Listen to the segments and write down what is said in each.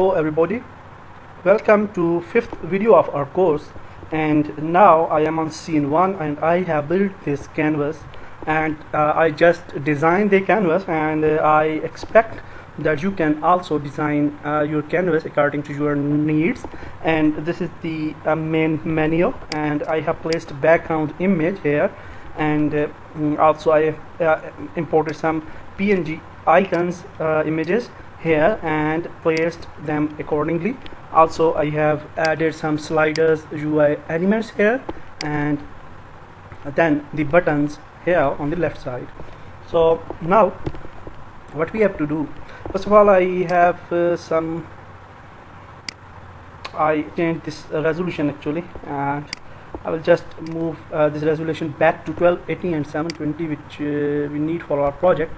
Hello everybody, welcome to fifth video of our course and now I am on scene 1 and I have built this canvas and uh, I just designed the canvas and uh, I expect that you can also design uh, your canvas according to your needs and this is the uh, main menu and I have placed background image here and uh, also I uh, imported some PNG icons images here and placed them accordingly. Also I have added some sliders UI elements here and then the buttons here on the left side. So now what we have to do? First of all I have uh, some I changed this resolution actually and I will just move uh, this resolution back to 1280 and 720 which uh, we need for our project.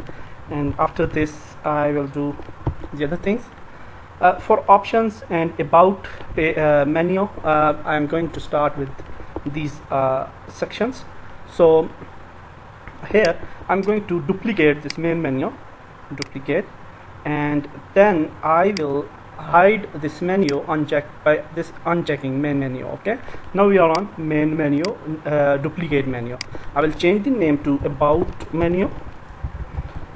And after this I will do the other things. Uh, for options and about uh, menu uh, I'm going to start with these uh, sections. So here I'm going to duplicate this main menu duplicate and then I will hide this menu uncheck by this unchecking main menu okay? Now we are on main menu uh, duplicate menu. I will change the name to about menu.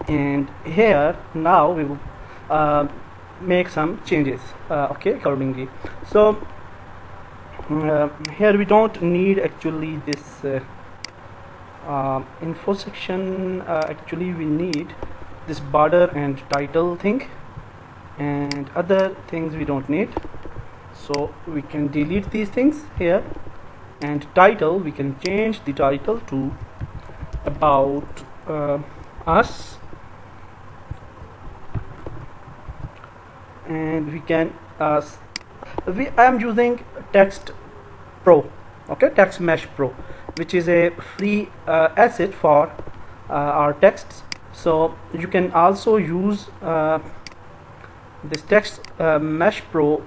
And here now we will uh, make some changes uh, okay accordingly. So uh, here we don't need actually this uh, uh, info section. Uh, actually we need this border and title thing and other things we don't need. So we can delete these things here and title we can change the title to about us and we can uh, we I am using text pro okay text mesh pro which is a free uh, asset for uh, our texts. So you can also use uh, this text uh, mesh pro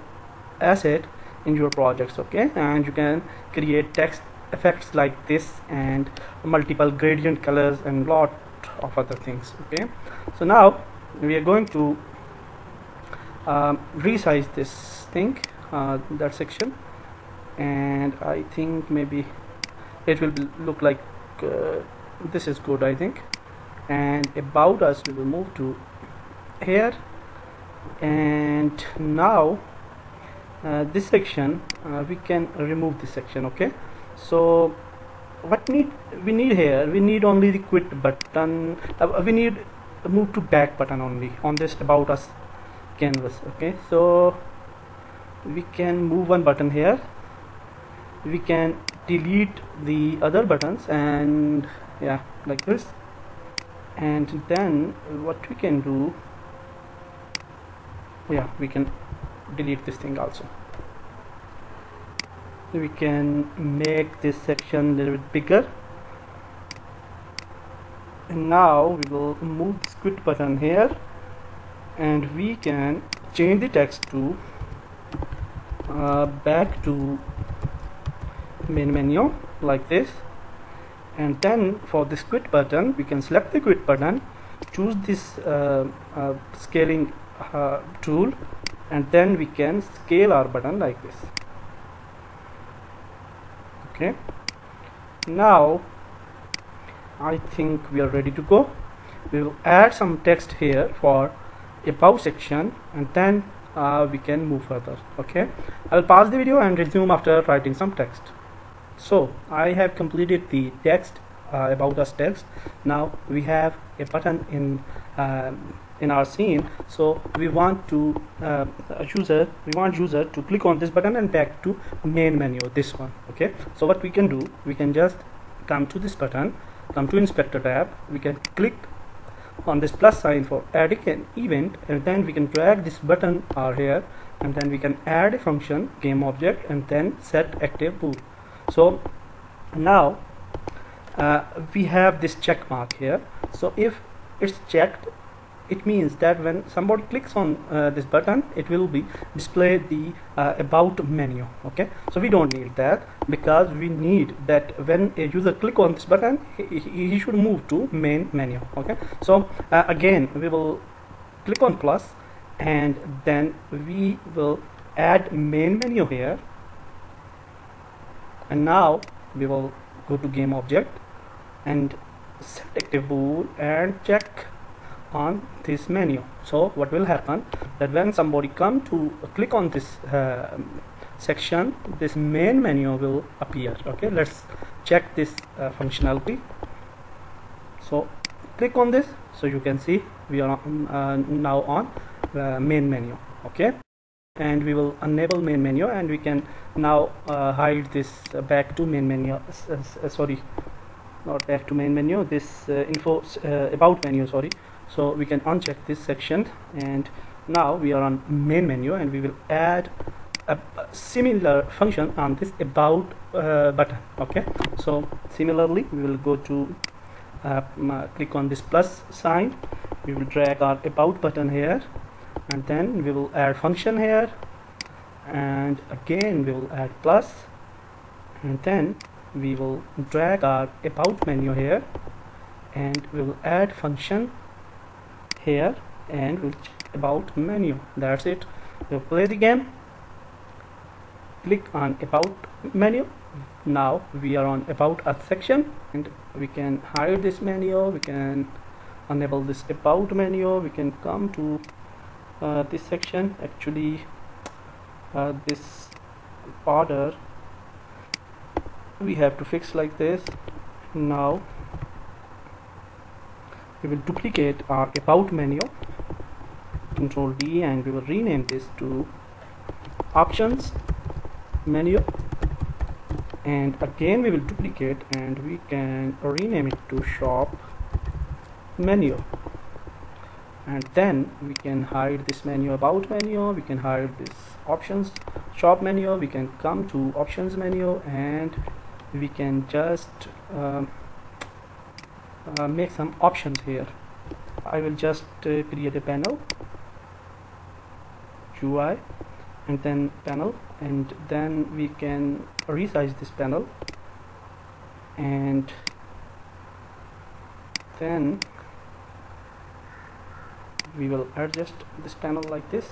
asset in your projects okay and you can create text effects like this and multiple gradient colors and lot of other things okay. So now we are going to um, resize this thing uh, that section. And I think maybe it will look like uh, this is good I think. And about us we will move to here. And now uh, this section uh, we can remove this section okay? So what need we need here we need only the quit button. Uh, we need move to back button only on this about us canvas okay? So we can move one button here. We can delete the other buttons and yeah like this. And then what we can do yeah we can delete this thing also. We can make this section a little bit bigger. And now we will move this quit button here and we can change the text to uh, back to main menu like this. And then for this quit button we can select the quit button choose this uh, uh, scaling uh, tool and then we can scale our button like this. Okay. Now I think we are ready to go. We will add some text here for above section and then uh, we can move further okay? I'll pause the video and resume after writing some text. So I have completed the text uh, about us text. Now we have a button in uh, in our scene. So we want to uh, user we want user to click on this button and back to main menu this one okay? So what we can do we can just come to this button come to inspector tab. We can click on this plus sign for adding an event and then we can drag this button R here and then we can add a function game object and then set active bool. So now uh, we have this check mark here. So if it's checked it means that when somebody clicks on uh, this button it will be display the uh, about menu okay? So we don't need that because we need that when a user click on this button he, he should move to main menu okay? So uh, again we will click on plus and then we will add main menu here. And now we will go to game object and select a bool and check on this menu. So what will happen that when somebody come to click on this uh, section this main menu will appear. Okay let's check this uh, functionality. So click on this so you can see we are on, uh, now on the main menu. Okay and we will enable main menu and we can now uh, hide this uh, back to main menu uh, sorry not back to main menu this uh, info about menu sorry so we can uncheck this section and now we are on main menu and we will add a, similar function on this about uh, button okay? So similarly we will go to uh, click on this plus sign. We will drag our about button here and then we will add function here and again we will add plus and then we will drag our about menu here and we will add function here and we'll check about menu. That's it. We'll play the game. Click on about menu. Now we are on about us section and we can hide this menu. We can enable this about menu. We can come to uh, this section. Actually uh, this order we have to fix like this. Now we will duplicate our about menu. Control D and we will rename this to options menu. And again we will duplicate and we can rename it to shop menu. And then we can hide this menu about menu. We can hide this options shop menu. We can come to options menu and we can just uh, uh, make some options here. I will just uh, create a panel UI and then panel and then we can resize this panel and then we will adjust this panel like this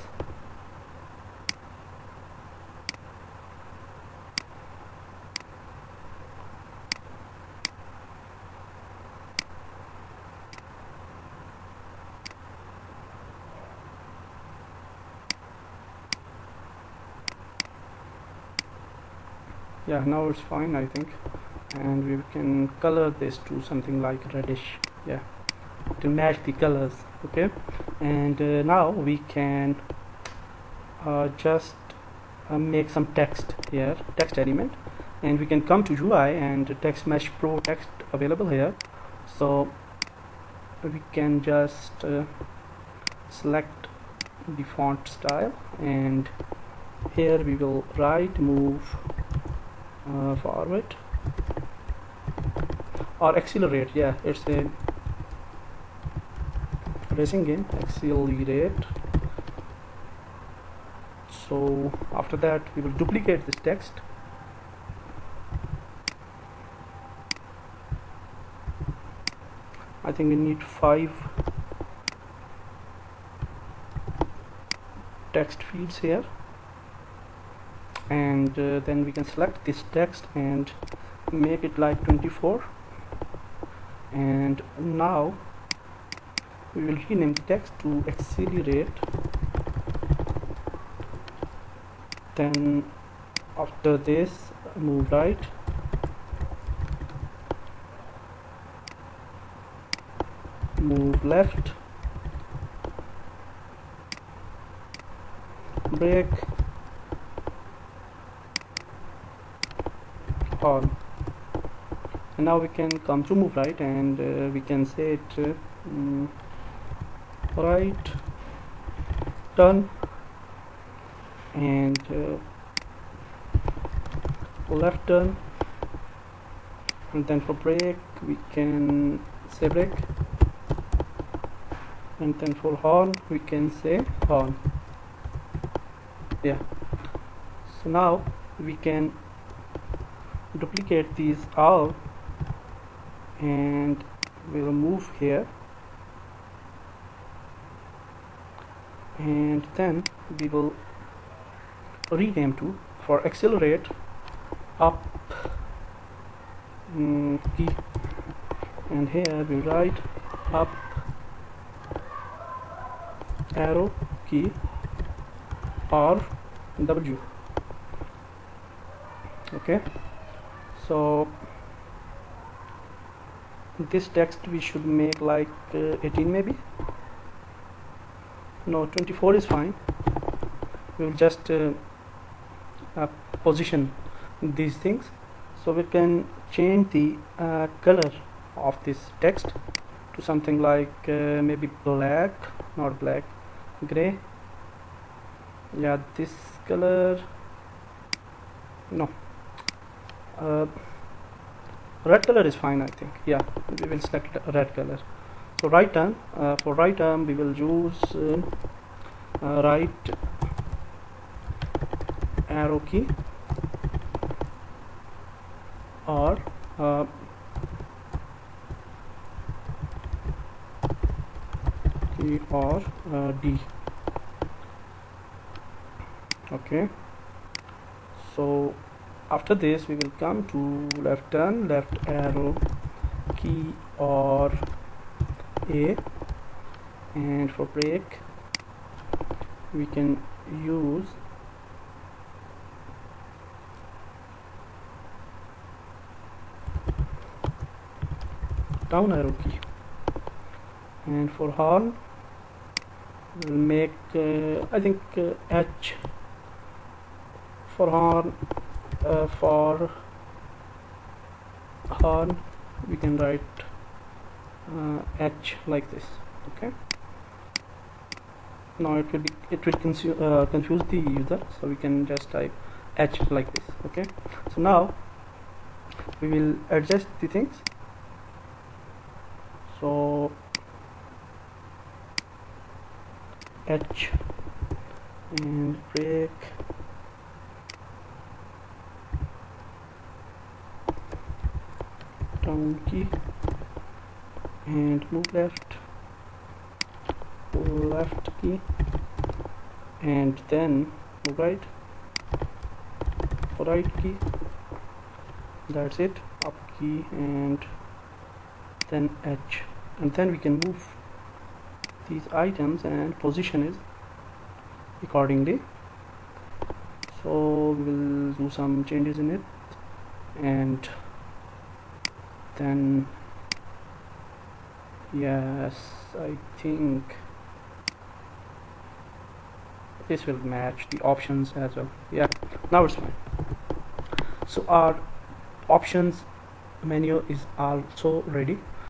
yeah now it's fine I think. And we can color this to something like reddish. Yeah to match the colors okay? And uh, now we can uh, just uh, make some text here text element. And we can come to UI and text mesh pro text available here. So we can just uh, select the font style. And here we will write move uh, forward. Or accelerate yeah it's a racing game accelerate. So after that we will duplicate this text. I think we need five text fields here and uh, then we can select this text and make it like 24 and now we will rename the text to accelerate. Then after this move right. Move left. Brake on. And now we can come to move right and uh, we can say it um, right turn and uh, left turn and then for brake we can say brake and then for horn we can say horn. Yeah. So now we can duplicate these all and we'll move here. And then we will rename to for accelerate up mm, key. And here we write up arrow key or W. Okay so this text we should make like uh, 18 maybe? No 24 is fine. We will just uh, uh, position these things. So we can change the uh, color of this text to something like uh, maybe black not black gray. Yeah this color no uh, red color is fine I think. Yeah we will select red color. So right arm uh, for right arm we will use uh, uh right arrow key or uh, key or uh, D. Okay. So after this we will come to left turn left arrow key or a. And for brake we can use down arrow key. And for horn we'll make uh, I think uh, H for horn uh, for horn we can write uh, H like this okay? Now it will be it will uh, confuse the user so we can just type H like this okay? So now we will adjust the things. So H and brake down key and move left. Left key. And then right. Right key. That's it. Up key and then H and then we can move these items and position is accordingly. So we'll do some changes in it. And then yes I think this will match the options as well. Yeah now it's fine. So our options menu is also ready